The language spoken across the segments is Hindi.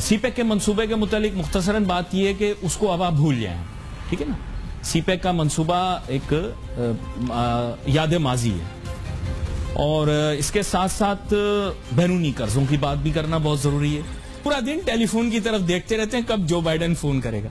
सीपेक के मंसूबे के मुतालिक मुख्तसरन बात यह है कि उसको अब आप भूल जाए। ठीक है ना? सीपेक का मंसूबा एक याद माजी है। और इसके साथ साथ बैरूनी कर्जों की बात भी करना बहुत ज़रूरी है। पूरा दिन टेलीफोन की तरफ़ देखते रहते हैं कब जो बाइडन फ़ोन करेगा।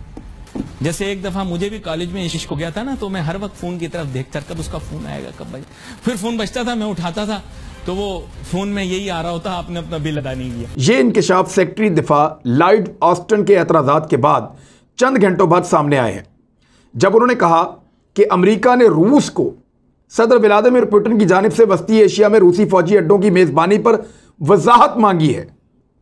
जैसे एक दफ़ा मुझे भी कॉलेज में इशिश को गया था ना तो मैं हर वक्त फ़ोन की तरफ़ देखता, कब उसका फ़ोन आएगा, कब बजे फिर फ़ोन बजता था, मैं उठाता था तो वो फ़ोन में यही आ रहा होता, आपने अपना बिल अदा नहीं किया। ये इंकशाफ सेक्रेटरी दिफा लाइड ऑस्टन के एतराज़ात के बाद चंद घंटों बाद सामने आए हैं। जब उन्होंने कहा कि अमेरिका ने रूस को सदर व्लादिमिर पुटिन की जानब से वस्ती एशिया में रूसी फौजी अड्डों की मेज़बानी पर वजाहत मांगी है,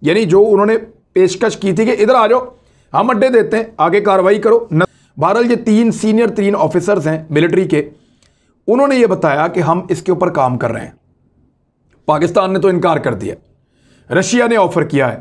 यानी जो उन्होंने पेशकश की थी कि इधर आ जाओ, हम अड्डे देते हैं, आगे कार्रवाई करो। न बहरहाल ये तीन सीनियर, तीन ऑफिसर्स हैं मिलिट्री के। उन्होंने ये बताया कि हम इसके ऊपर काम कर रहे हैं। पाकिस्तान ने तो इनकार कर दिया। रशिया ने ऑफ़र किया है।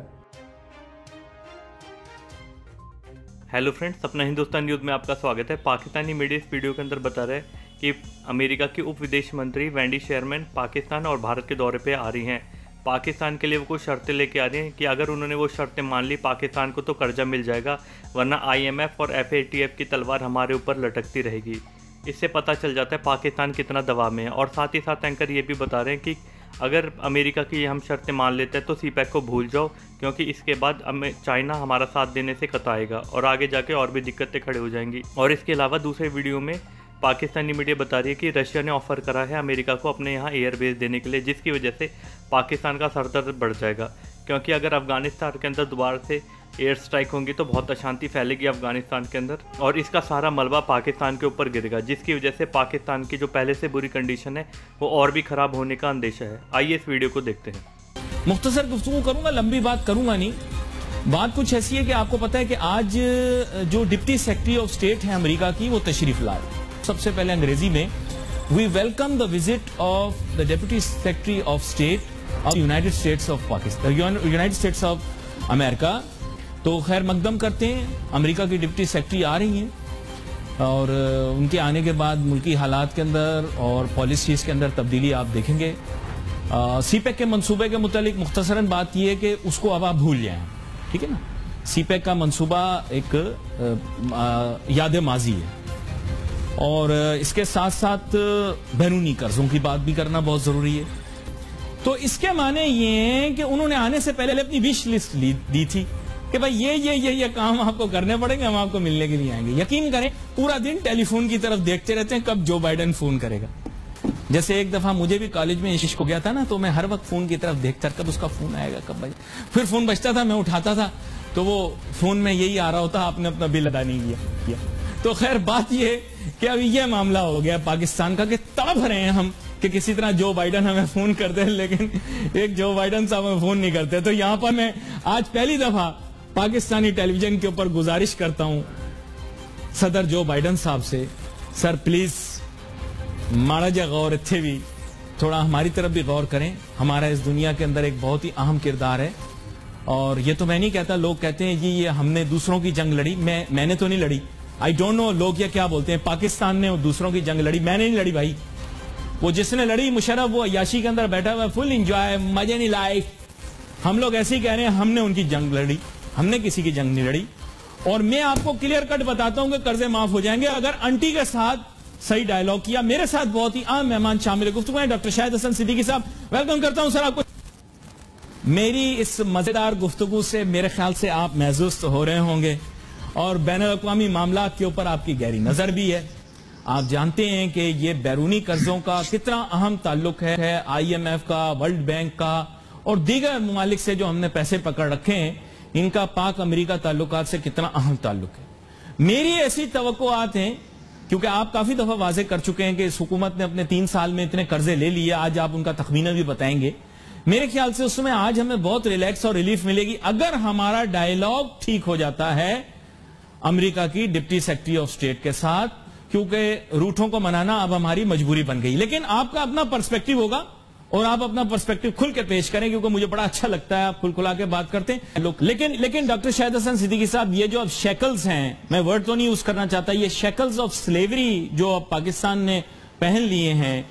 हेलो फ्रेंड्स, अपना हिंदुस्तान न्यूज़ में आपका स्वागत है। पाकिस्तानी मीडिया इस वीडियो के अंदर बता रहे हैं कि अमेरिका की उप विदेश मंत्री वैंडी शेयरमैन पाकिस्तान और भारत के दौरे पे आ रही हैं। पाकिस्तान के लिए वो कुछ शर्तें लेके आ रही हैं कि अगर उन्होंने वो शर्तें मान ली, पाकिस्तान को तो कर्जा मिल जाएगा, वरना आईएमएफ और एफएटीएफ की तलवार हमारे ऊपर लटकती रहेगी। इससे पता चल जाता है पाकिस्तान कितना दबाव में है और साथ ही साथ एंकर ये भी बता रहे हैं कि अगर अमेरिका की हम शर्तें मान लेते हैं तो सी पैक को भूल जाओ, क्योंकि इसके बाद चाइना हमारा साथ देने से कताएगा और आगे जाके और भी दिक्कतें खड़े हो जाएँगी। और इसके अलावा दूसरे वीडियो में पाकिस्तानी मीडिया बता रही है कि रशिया ने ऑफ़र करा है अमेरिका को अपने यहाँ एयरबेस देने के लिए, जिसकी वजह से पाकिस्तान का सरदर्द बढ़ जाएगा। क्योंकि अगर अफ़गानिस्तान के अंदर दोबारा से एयर स्ट्राइक होंगी तो बहुत अशांति फैलेगी अफ़गानिस्तान के अंदर और इसका सारा मलबा पाकिस्तान के ऊपर गिरेगा, जिसकी वजह से पाकिस्तान की जो पहले से बुरी कंडीशन है, वो और भी खराब होने का अंदेशा है। आइए इस वीडियो को देखते हैं। मुख्तसर गुफ्तु करूँगा, लंबी बात करूँगा नहीं। बात कुछ ऐसी है कि आपको पता है कि आज जो डिप्टी सेक्रेटरी ऑफ़ स्टेट है अमेरिका की, वो तशरीफ़ लाए सबसे पहले अंग्रेज़ी में we welcome the visit of the deputy secretary of state of United States of Pakistan United States of America तो खैर मकदम करते हैं। अमेरिका की डिप्टी सेक्रेटरी आ रही हैं और उनके आने के बाद मुल्की हालात के अंदर और पॉलिसीज़ के अंदर तब्दीली आप देखेंगे। सीपेक के मंसूबे के मुतालिक मुख्तसरन बात यह है कि उसको अब आप भूल जाएँ ठीक है ना? सीपेक का मंसूबा एक अ, अ, याद माजी है। और इसके साथ साथ बैरूनी कर्जों की बात भी करना बहुत ज़रूरी है। तो इसके माने ये हैं कि उन्होंने आने से पहले अपनी विश लिस्ट दी थी। कि भाई ये ये ये ये काम आपको करने पड़ेंगे, हम आपको मिलने के लिए आएँगे। यकीन करें, पूरा दिन टेलीफोन की तरफ़ देखते रहते हैं, कब जो बाइडन फ़ोन करेगा। जैसे एक दफ़ा मुझे भी कॉलेज में इशिश को गया था ना तो मैं हर वक्त फ़ोन की तरफ़ देखता कब उसका फ़ोन आएगा, कब बजे फिर फ़ोन बजता था, मैं उठाता था तो वो फ़ोन में यही आ रहा होता, आपने अपना बिल अदा नहीं किया तो खैर, बात ये कि अभी ये मामला हो गया पाकिस्तान का, कि तड़प रहे हैं हम कि किसी तरह जो बाइडन हमें फ़ोन करते हैं, लेकिन एक जो बाइडन साहब हमें फ़ोन नहीं करते। तो यहाँ पर मैं आज पहली दफ़ा पाकिस्तानी टेलीविज़न के ऊपर गुजारिश करता हूँ, सदर जो बाइडन साहब से, सर प्लीज़ माड़ा जा गौर इतने भी, थोड़ा हमारी तरफ़ भी गौर करें। हमारा इस दुनिया के अंदर एक बहुत ही अहम किरदार है। और ये तो मैं नहीं कहता, लोग कहते हैं जी ये हमने दूसरों की जंग लड़ी। मैं, मैंने तो नहीं लड़ी। आई डोंट नो लोग ये क्या बोलते हैं। पाकिस्तान ने दूसरों की जंग लड़ी। मैंने नहीं लड़ी भाई। वो जिसने लड़ी मुशरफ वो अयाशी के अंदर बैठा हुआ फुल इंजॉय मज़े नहीं लाइफ हम लोग ऐसे ही कह रहे हैं, हमने उनकी जंग लड़ी। हमने किसी की जंग नहीं लड़ी। और मैं आपको क्लियर कट बताता हूँ कि कर्जे माफ़ हो जाएँगे। अगर आंटी के साथ सही डायलॉग किया मेरे साथ बहुत ही आम मेहमान शामिल गुफ्तु हैं डॉक्टर शाहिद हसन सिद्दीकी साहब। वेलकम करता हूँ सर आपको। मेरी इस मज़ेदार गुफ्तगु से मेरे ख्याल से आप महसूस तो हो रहे होंगे। और बैन अवी मामला के ऊपर आपकी गहरी नज़र भी है। आप जानते हैं कि ये बैरूनी कर्जों का कितना अहम ताल्लुक है, है आईएमएफ का वर्ल्ड बैंक का और दीगर ममालिक से जो हमने पैसे पकड़ रखे हैं इनका पाक अमेरिका ताल्लुकात से कितना अहम ताल्लुक है। मेरी ऐसी तवक्कुआत हैं, क्योंकि आप काफ़ी दफ़ा वाजे कर चुके हैं कि इस हुकूमत ने अपने तीन साल में इतने कर्जे ले लिए, आज आप उनका तखमीना भी बताएँगे। मेरे ख्याल से उसमें आज हमें बहुत रिलैक्स और रिलीफ मिलेगी। अगर हमारा डायलॉग ठीक हो जाता है अमेरिका की डिप्टी सेक्रेटरी ऑफ़ स्टेट के साथ, क्योंकि रूठों को मनाना अब हमारी मजबूरी बन गई। लेकिन आपका अपना पर्सपेक्टिव होगा। और आप अपना पर्सपेक्टिव खुल के पेश करें, क्योंकि मुझे बड़ा अच्छा लगता है आप खुल खुला के बात करते हैं। लोग लेकिन लेकिन डॉक्टर शाहिद हसन सिद्दीकी साहब, ये जो अब शेकल्स हैं, मैं वर्ड तो नहीं यूज़ करना चाहता, ये शेकल्स ऑफ़ स्लेवरी जो अब पाकिस्तान ने पहन लिए हैं,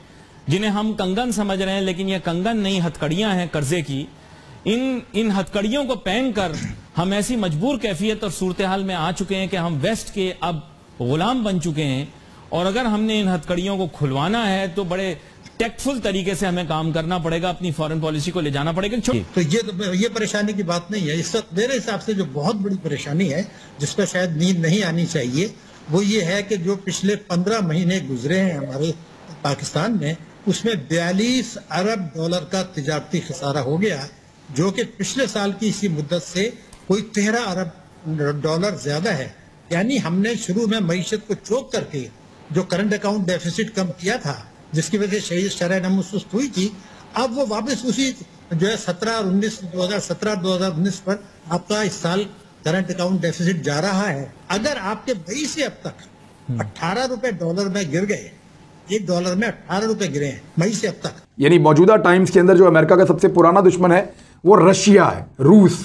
जिन्हें हम कंगन समझ रहे हैं, लेकिन ये कंगन नहीं, हथकड़ियाँ हैं कर्जे की। इन इन हथकड़ियों को पहनकर हम ऐसी मजबूर कैफियत और सूरत हाल में आ चुके हैं कि हम वेस्ट के अब गुलाम बन चुके हैं, और अगर हमने इन हथकड़ियों को खुलवाना है तो बड़े टेक्टफुल तरीके से हमें काम करना पड़ेगा अपनी फॉरेन पॉलिसी को ले जाना पड़ेगा। तो ये तो ये परेशानी की बात नहीं है। इस वक्त मेरे हिसाब से जो बहुत बड़ी परेशानी है जिस पर शायद नींद नहीं आनी चाहिए वो ये है कि जो पिछले पंद्रह महीने गुजरे हैं हमारे पाकिस्तान में उसमें बयालीस अरब डॉलर का तजारती खसारा हो गया जो कि पिछले साल की इसी मुद्दत से कोई तेरह अरब डॉलर ज़्यादा है। यानी हमने शुरू में मीशत को चोक करके जो करंट अकाउंट डेफिसिट कम किया था जिसकी वजह से शरह नमो सुस्त हुई थी अब वो वापस उसी जो है सत्रह और उन्नीस दो हज़ार सत्रह दो हज़ार उन्नीस पर आपका इस साल करंट अकाउंट डेफिसिट जा रहा है। अगर आपके मई से अब तक अट्ठारह रुपए डॉलर में गिर गए एक डॉलर में अट्ठारह रुपए गिरे हैं मई से अब तक। यानी मौजूदा टाइम्स के अंदर जो अमेरिका का सबसे पुराना दुश्मन है वो रशिया है रूस।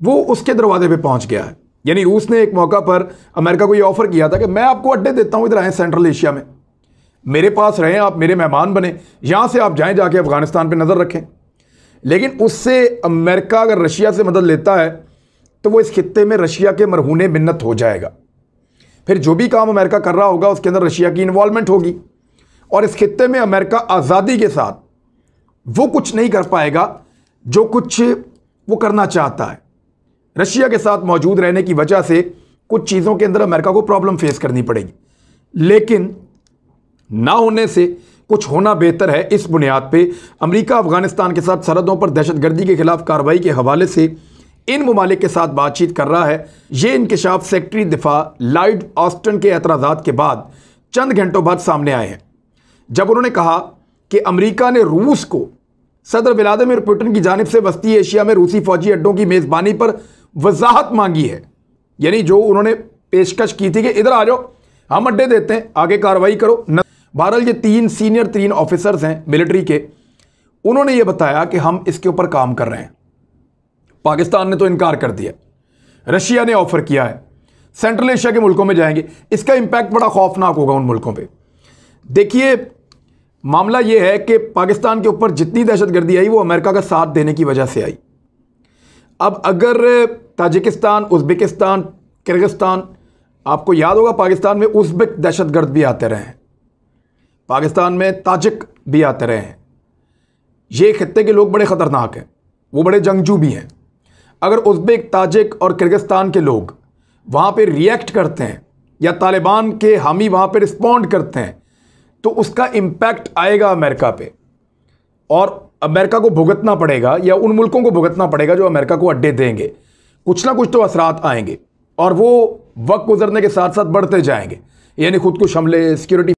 वो उसके दरवाजे पे पहुँच गया है। यानी रूस ने एक मौका पर अमेरिका को ये ऑफ़र किया था कि मैं आपको अड्डे देता हूँ इधर आए सेंट्रल एशिया में। मेरे पास रहें, आप मेरे मेहमान बने, यहाँ से आप जाएँ, जाके अफ़गानिस्तान पर नज़र रखें। लेकिन उससे अमेरिका अगर रशिया से मदद लेता है तो वो इस खत्ते में रशिया के मरहूने मिन्नत हो जाएगा। फिर जो भी काम अमेरिका कर रहा होगा, उसके अंदर रशिया की इन्वॉलमेंट होगी। और इस खत्ते में अमेरिका आज़ादी के साथ वो कुछ नहीं कर पाएगा, जो कुछ वो करना चाहता है। रशिया के साथ मौजूद रहने की वजह से कुछ चीज़ों के अंदर अमेरिका को प्रॉब्लम फेस करनी पड़ेगी। लेकिन ना होने से कुछ होना बेहतर है। इस बुनियाद पे अमेरिका, अफ़गानिस्तान के साथ सरहदों पर दहशतगर्दी के खिलाफ कार्रवाई के हवाले से इन ममालिक के साथ बातचीत कर रहा है। ये इंकशाफ सेक्रेटरी दिफा लाइड ऑस्टन के एतराज़ात के बाद चंद घंटों बाद सामने आए हैं। जब उन्होंने कहा कि अमेरिका ने रूस को सदर व्लादिमीर पुटिन की जानब से वस्ती एशिया में रूसी फौजी अड्डों की मेज़बानी पर वजाहत मांगी है, यानी जो उन्होंने पेशकश की थी कि इधर आ जाओ, हम अड्डे देते हैं, आगे कार्रवाई करो बहरहाल ये तीन सीनियर, तीन ऑफिसर्स हैं मिलिट्री के। उन्होंने ये बताया कि हम इसके ऊपर काम कर रहे हैं। पाकिस्तान ने तो इनकार कर दिया। रशिया ने ऑफ़र किया है। सेंट्रल एशिया के मुल्कों में जाएँगे। इसका इम्पैक्ट बड़ा खौफनाक होगा उन मुल्कों पर देखिए, मामला ये है कि पाकिस्तान के ऊपर जितनी दहशतगर्दी आई, वो अमेरिका का साथ देने की वजह से आई। अब अगर ताजिकिस्तान, उज़्बेकिस्तान, किर्गिस्तान, आपको याद होगा, पाकिस्तान में उज़्बेक दहशतगर्द भी आते रहे हैं। पाकिस्तान में ताजिक भी आते रहे हैं। ये खत्ते के लोग बड़े ख़तरनाक हैं। वो बड़े जंगजू भी हैं। अगर उज़्बेक, ताजिक और किर्गिस्तान के लोग वहाँ पर रिएक्ट करते हैं या तालिबान के हामी वहाँ पर रिस्पॉन्ड करते हैं तो उसका इम्पैक्ट आएगा अमेरिका पे। और अमेरिका को भुगतना पड़ेगा या उन मुल्कों को भुगतना पड़ेगा जो अमेरिका को अड्डे देंगे। कुछ ना कुछ तो असरात आएँगे और वो वक्त गुजरने के साथ साथ बढ़ते जाएँगे। यानी खुद कुछ हमले सिक्योरिटी